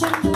Russian